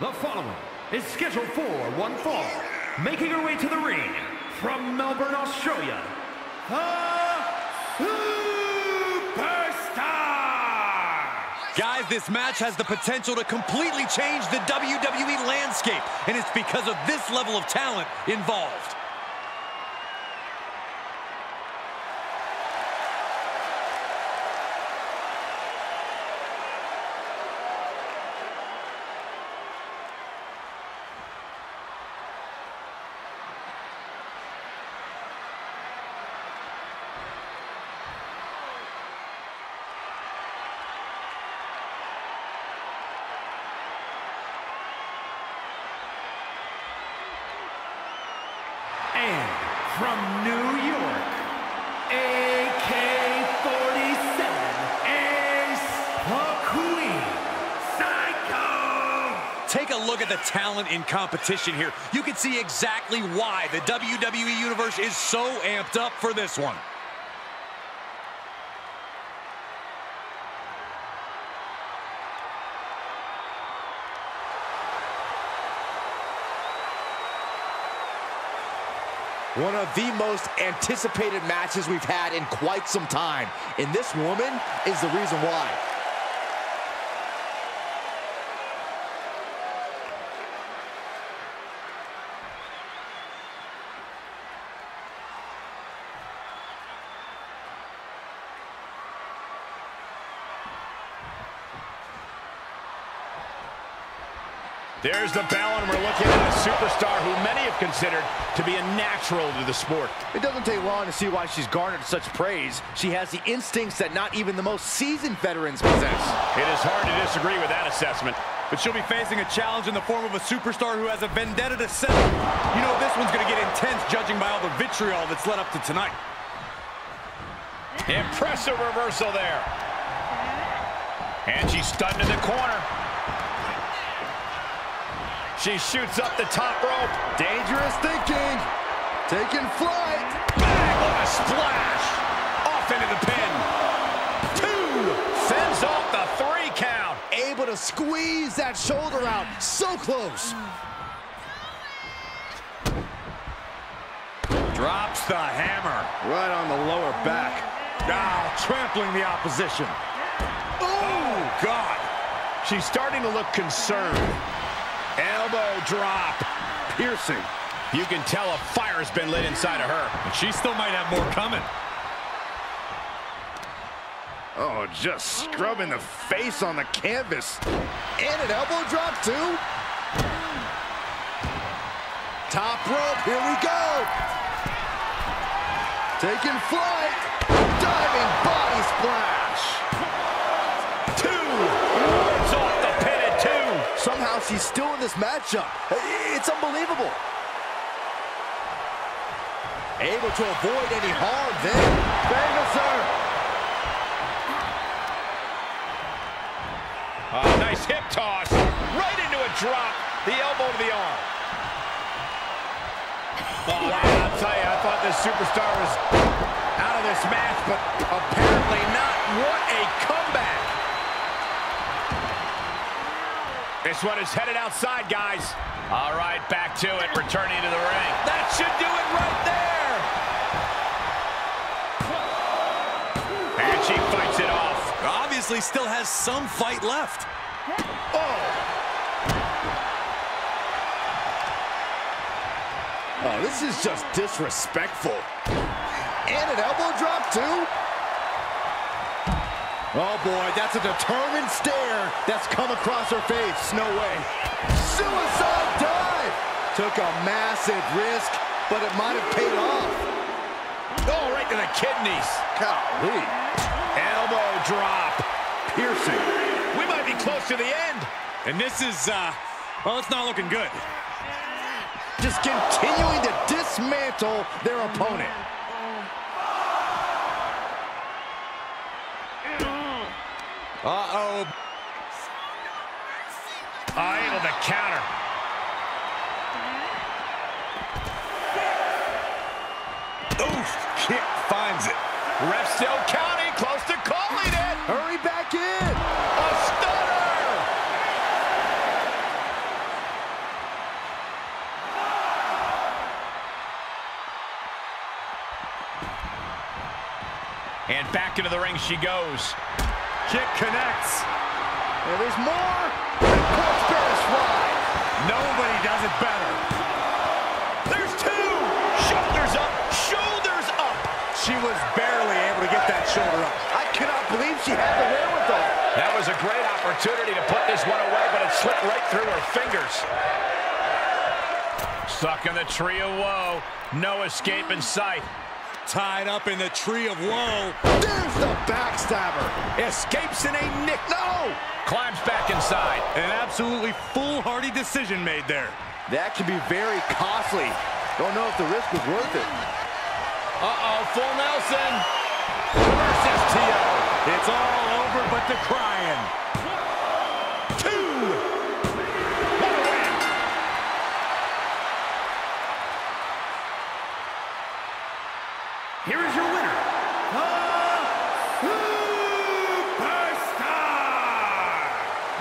The following is scheduled for one fall, making her way to the ring from Melbourne, Australia, the Superstar! Guys, this match has the potential to completely change the WWE landscape, and it's because of this level of talent involved. And from New York, AK-47 Ace Psycho! Take a look at the talent in competition here. You can see exactly why the WWE Universe is so amped up for this one. One of the most anticipated matches we've had in quite some time. And this woman is the reason why. There's the bell, and we're looking at a superstar who many have considered to be a natural to the sport. It doesn't take long to see why she's garnered such praise. She has the instincts that not even the most seasoned veterans possess. It is hard to disagree with that assessment. But she'll be facing a challenge in the form of a superstar who has a vendetta to settle. You know this one's going to get intense judging by all the vitriol that's led up to tonight. Impressive reversal there. And she's stunned in the corner. She shoots up the top rope. Dangerous thinking. Taking flight. Bang, what a splash. Off into the pin. Two. Sends off the three count. Able to squeeze that shoulder out. So close. Drops the hammer. Right on the lower back. Now trampling the opposition. Oh, God. She's starting to look concerned. Elbow drop. Piercing. You can tell a fire's been lit inside of her. But she still might have more coming. Oh, just scrubbing the face on the canvas. And an elbow drop, too. Top rope, here we go. Taking flight. Diving body splash. Two. Wards off the pin at two. Somehow she's this matchup. It's unbelievable. Able to avoid any harm then. Bangles A nice hip toss. Right into a drop. The elbow to the arm. Oh, I'll tell you, I thought this superstar was out of this match, but apparently not. What a comeback. This one is headed outside, guys. All right, back to it, returning to the ring. That should do it right there. And she fights it off. Obviously still has some fight left. Oh, oh this is just disrespectful. And an elbow drop, too. Oh, boy, that's a determined stare that's come across her face. No way. Suicide dive. Took a massive risk, but it might have paid off. Oh, right to the kidneys. Golly. Elbow drop. Piercing. We might be close to the end. And this is, uh, well, it's not looking good. Just continuing to dismantle their opponent. Uh-oh. Eye to the counter. Oof, kick finds it. Ref still counting, close to calling it. Hurry back in. A stutter! And back into the ring she goes. Kick connects. And there's more. Bears fly. Nobody does it better. There's two. Shoulders up. Shoulders up. She was barely able to get that shoulder up. I cannot believe she had the wherewithal. That was a great opportunity to put this one away, but it slipped right through her fingers. Stuck in the tree of woe. No escape in sight. Tied up in the tree of woe. There's the backstabber. Escapes in a nick. No! Climbs back inside. An absolutely foolhardy decision made there. That can be very costly. Don't know if the risk was worth it. Uh-oh, full Nelson. Versus Tio. It's all over but the crying.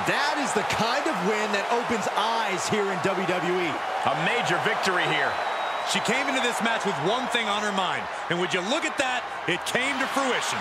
That is the kind of win that opens eyes here in WWE. A major victory here. She came into this match with one thing on her mind, and would you look at that, it came to fruition.